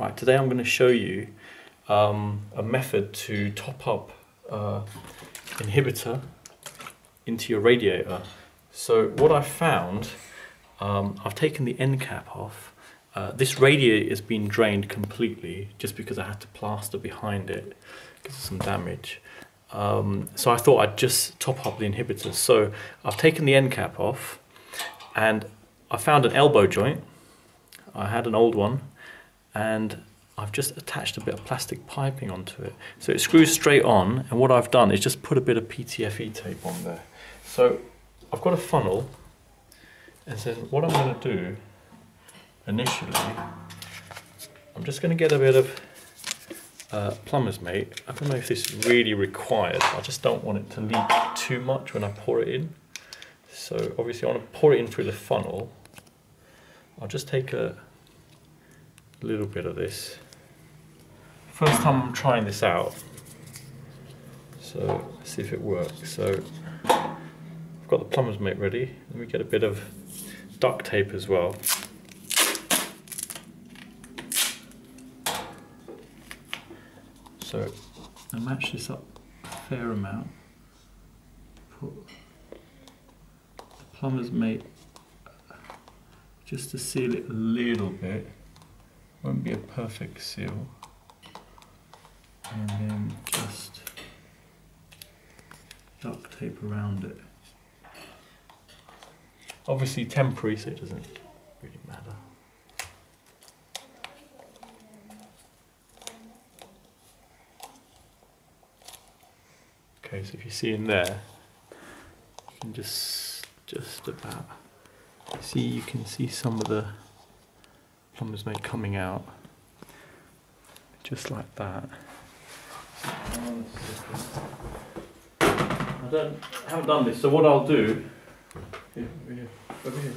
Right, today I'm going to show you um, a method to top up uh, inhibitor into your radiator. So what I found, um, I've taken the end cap off. Uh, this radiator has been drained completely just because I had to plaster behind it because of some damage. Um, so I thought I'd just top up the inhibitor. So I've taken the end cap off and I found an elbow joint. I had an old one and I've just attached a bit of plastic piping onto it. So it screws straight on and what I've done is just put a bit of PTFE tape on there. So I've got a funnel and so what I'm going to do initially, I'm just going to get a bit of uh, plumber's mate. I don't know if this is really required. I just don't want it to leak too much when I pour it in. So obviously I want to pour it in through the funnel. I'll just take a little bit of this. First time I'm trying this out. So let's see if it works. So I've got the plumber's mate ready. Let me get a bit of duct tape as well. So I match this up a fair amount. Put the plumber's mate just to seal it a little bit. Won't be a perfect seal. And then just duct tape around it. Obviously temporary, so it doesn't really matter. Okay, so if you see in there, you can just just about see you can see some of the plumber's mate coming out just like that. I don't haven't done this, so what I'll do here, over here, over here.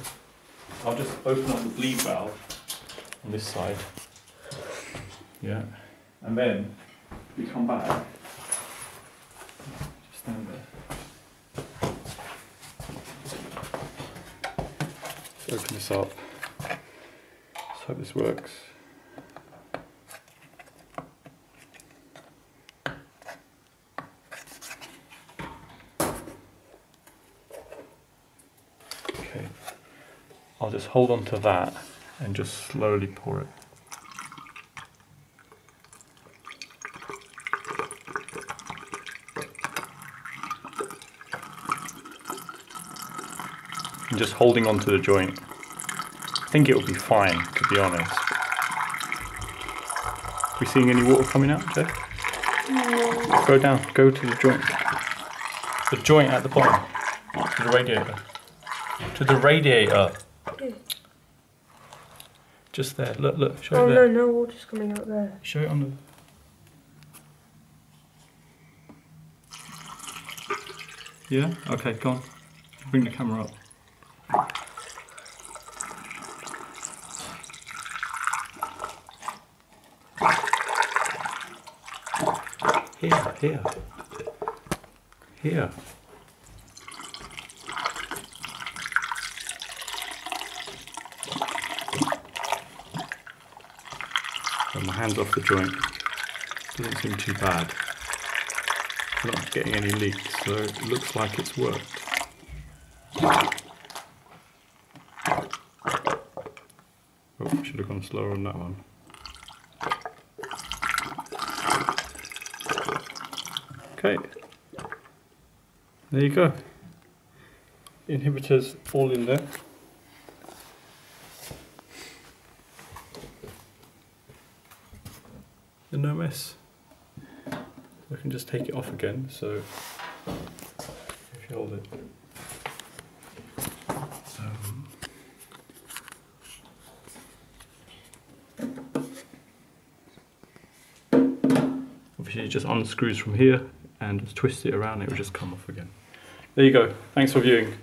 I'll just open up the bleed valve on this side. Yeah. And then we come back. Just stand there. Let's open this up. Hope this works. Okay, I'll just hold on to that and just slowly pour it. I'm just holding on to the joint. I think it will be fine, to be honest. Are we seeing any water coming out, Jeff? No. Go down, go to the joint. The joint at the bottom. To the radiator. To the radiator. Mm. Just there. Look, look, show Oh it no, no water's coming out there. Show it on the. Yeah? Okay, go on. Bring the camera up. Here, here. Here. Got my hands off the joint. Doesn't seem too bad. Not getting any leaks, so it looks like it's worked. Oh, should have gone slower on that one. Okay. There you go. Inhibitors all in there. And no mess. I can just take it off again, so if you hold it. Um, obviously it just unscrews from here and twist it around, it will just come off again. There you go. Thanks for viewing.